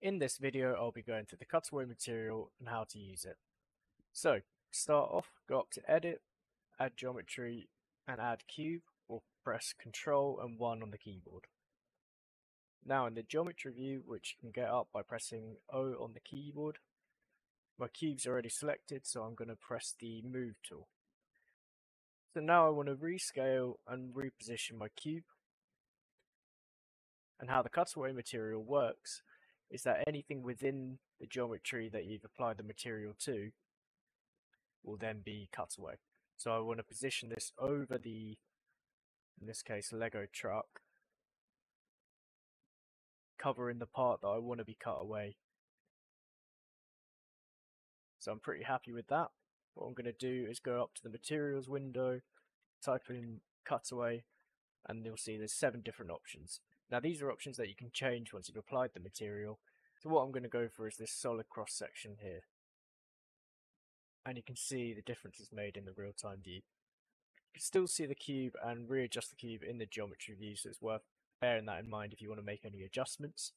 In this video I'll be going through the cutaway material and how to use it. So, start off, go up to edit, add geometry and add cube or press Ctrl and 1 on the keyboard. Now in the geometry view, which you can get up by pressing O on the keyboard, my cube's already selected so I'm going to press the move tool. So now I want to rescale and reposition my cube. And how the cutaway material works is that anything within the geometry that you've applied the material to will then be cut away. So I want to position this over the, in this case, Lego truck, covering the part that I want to be cut away. So I'm pretty happy with that. What I'm going to do is go up to the materials window, type in cutaway, and you'll see there's seven different options. Now these are options that you can change once you've applied the material. So what I'm going to go for is this solid cross section here. And you can see the differences made in the real-time view. You can still see the cube and readjust the cube in the geometry view, so it's worth bearing that in mind if you want to make any adjustments.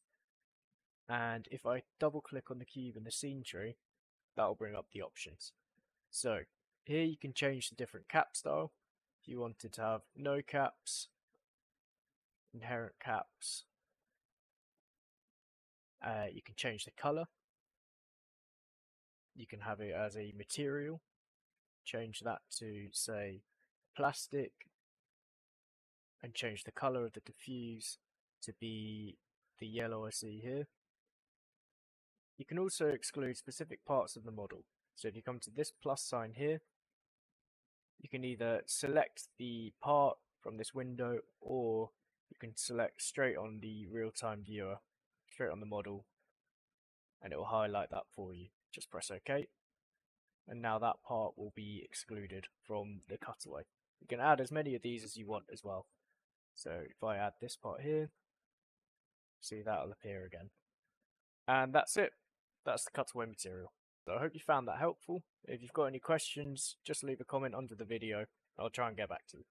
And if I double click on the cube in the scene tree, that'll bring up the options. So here you can change the different cap style. If you wanted to have no caps, inherit caps. Uh, you can change the color. You can have it as a material. Change that to say plastic and change the color of the diffuse to be the yellow I see here. You can also exclude specific parts of the model. So if you come to this plus sign here, you can either select the part from this window or can select straight on the real-time viewer, straight on the model, and it will highlight that for you. Just press OK. And now that part will be excluded from the cutaway. You can add as many of these as you want as well. So if I add this part here, see that'll appear again. And that's it. That's the cutaway material. So I hope you found that helpful. If you've got any questions, just leave a comment under the video. I'll try and get back to you.